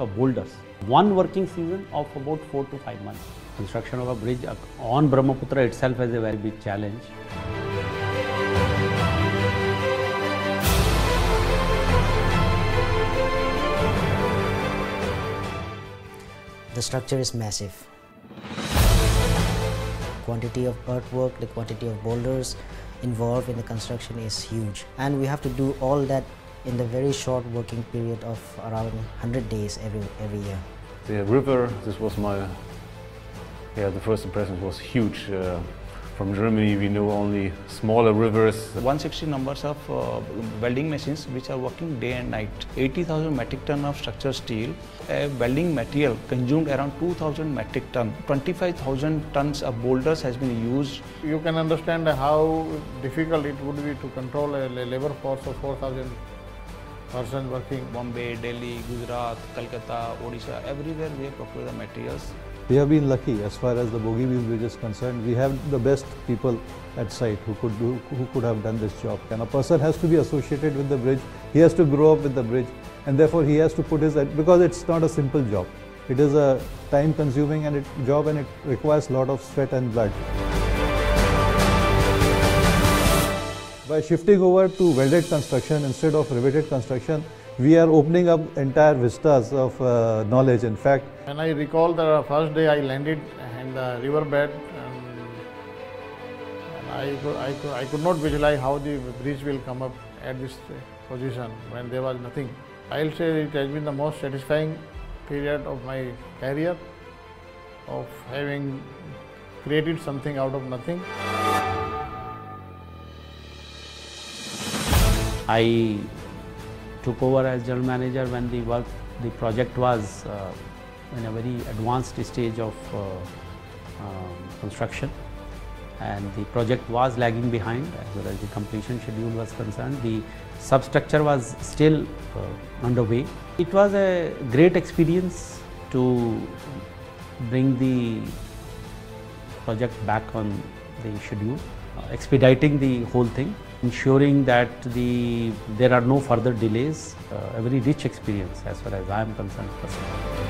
of boulders. One working season of about four to five months. Construction of a bridge on Brahmaputra itself is a very big challenge. The structure is massive. Quantity of earthwork, the quantity of boulders involved in the construction is huge. And we have to do all that in the very short working period of around 100 days every, every year. The river, this was my, yeah, the first impression was huge. Uh, from Germany, we know only smaller rivers. 160 numbers of uh, welding machines which are working day and night. 80,000 metric ton of structural steel. A welding material consumed around 2,000 metric ton. 25,000 tons of boulders has been used. You can understand how difficult it would be to control a labor force of 4,000 persons working. Bombay, Delhi, Gujarat, Calcutta, Odisha, everywhere we procure the materials. We have been lucky as far as the Bogibeel bridge is concerned. We have the best people at site who could do, who could have done this job. And a person has to be associated with the bridge. He has to grow up with the bridge, and therefore he has to put his because it's not a simple job. It is a time-consuming and it, job, and it requires a lot of sweat and blood. By shifting over to welded construction instead of riveted construction, we are opening up entire vistas of uh, knowledge. In fact, when I recall the first day I landed in the riverbed, and, and I, could, I, could, I could not visualize how the bridge will come up at this position when there was nothing. I'll say it has been the most satisfying period of my career of having created something out of nothing. I took over as general manager when the work, the project was uh, in a very advanced stage of uh, um, construction and the project was lagging behind as well as the completion schedule was concerned. The substructure was still uh, underway. It was a great experience to bring the project back on the schedule, expediting the whole thing ensuring that the there are no further delays, uh, a very rich experience as far as I am concerned.